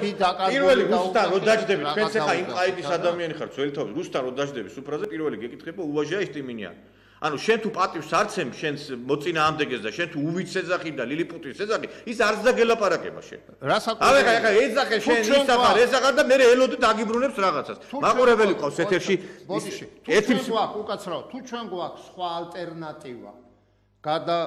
პირველი რუსთან რო დაждდები, თქვენც ახლა იმ ყაიდის ადამიანი ხარ, ძველთაოდ რუსთან რო დაждდები სუფრაზე, პირველი გეკითხება უვაჟა ის ტიმინიანი. ანუ შენ თუ პატივს არცემ შენს მოწინა ამდეგეს და შენ თუ უვიც ეძახი და ლილიპუტის ეძახი, ის არც და გელაპარაკება შენ. რა საქმეა? აბა ხა ხა ეძახე შენ ის ისახარ, ეძახარ და მე ელოდი დაგიბრუნებს რაღაცას. მაყურებელი ყავს ეთერში. ერთი გვაქვს უკაცრავ, თუ ჩვენ გვაქვს სხვა ალტერნატივა. გადა